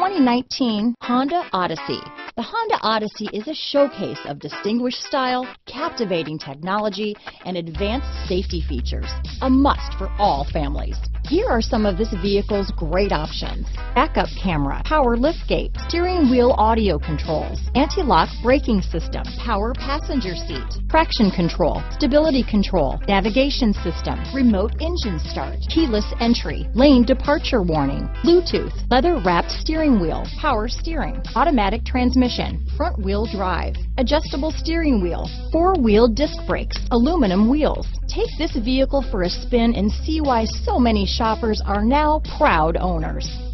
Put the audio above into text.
2019 Honda Odyssey. The Honda Odyssey is a showcase of distinguished style, captivating technology, and advanced safety features. A must for all families. Here are some of this vehicle's great options. Backup camera, power liftgate, steering wheel audio controls, anti-lock braking system, power passenger seat, traction control, stability control, navigation system, remote engine start, keyless entry, lane departure warning, Bluetooth, leather wrapped steering wheel, power steering, automatic transmission, front wheel drive, adjustable steering wheel, four wheel disc brakes, aluminum wheels. Take this vehicle for a spin and see why so many shoppers are now proud owners.